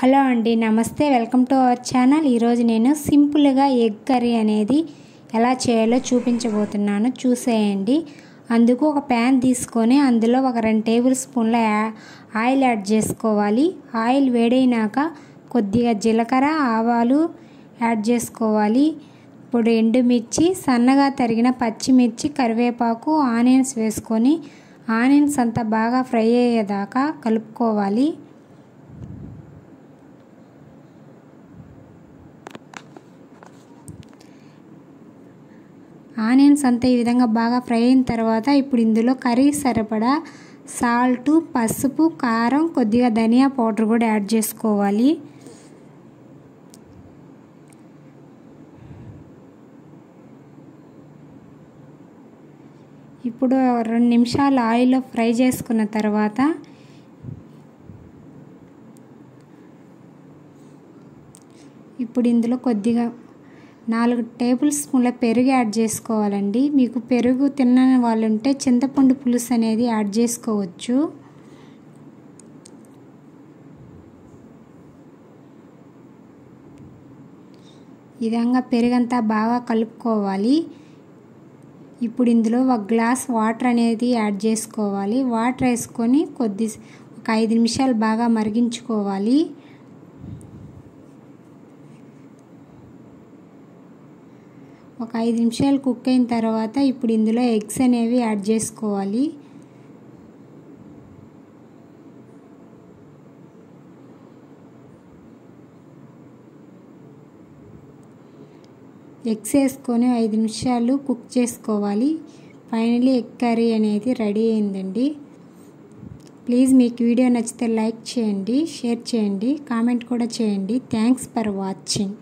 Hello అండి నమస్తే. Welcome to our channel. ఈరోజు నేను సింపుల్గా ఎగ్ కర్రీ అనేది ఎలా చేయాలో చూపించబోతున్నాను. చూసేయండి. అందుకు ఒక ప్యాన్ తీసుకొని అందులో ఒక రెండు టేబుల్ స్పూన్ల ఆయిల్ యాడ్ చేసుకోవాలి. ఆయిల్ వేడైనాక కొద్దిగా జీలకర్ర ఆవాలు యాడ్ చేసుకోవాలి. ఇప్పుడు ఎండుమిర్చి సన్నగా తరిగిన పచ్చిమిర్చి కరివేపాకు ఆనియన్స్ వేసుకొని ఆనియన్స్ అంతా బాగా ఫ్రై అయ్యేదాకా కలుపుకోవాలి. ఆనియన్స్ అంతా ఈ విధంగా బాగా ఫ్రై అయిన తర్వాత ఇప్పుడు ఇందులో కర్రీ సరిపడా సాల్ట్ పసుపు కారం కొద్దిగా ధనియా పౌడర్ కూడా యాడ్ చేసుకోవాలి. ఇప్పుడు రెండు నిమిషాలు ఆయిల్లో ఫ్రై చేసుకున్న తర్వాత ఇప్పుడు ఇందులో కొద్దిగా నాలుగు టేబుల్ స్పూన్ల పెరుగు యాడ్ చేసుకోవాలండి. మీకు పెరుగు తినని వాళ్ళు ఉంటే చింతపండు పులుసు అనేది యాడ్ చేసుకోవచ్చు. ఈ విధంగా పెరుగంతా బాగా కలుపుకోవాలి. ఇప్పుడు ఇందులో ఒక గ్లాస్ వాటర్ అనేది యాడ్ చేసుకోవాలి. వాటర్ వేసుకొని కొద్ది ఒక ఐదు నిమిషాలు బాగా మరిగించుకోవాలి. ఒక ఐదు నిమిషాలు కుక్ అయిన తర్వాత ఇప్పుడు ఇందులో ఎగ్స్ అనేవి యాడ్ చేసుకోవాలి. ఎగ్స్ వేసుకొని ఐదు నిమిషాలు కుక్ చేసుకోవాలి. ఫైనలీ ఎగ్ కర్రీ అనేది రెడీ అయిందండి. ప్లీజ్ మీకు వీడియో నచ్చితే లైక్ చేయండి షేర్ చేయండి కామెంట్ కూడా చేయండి. Thanks for watching.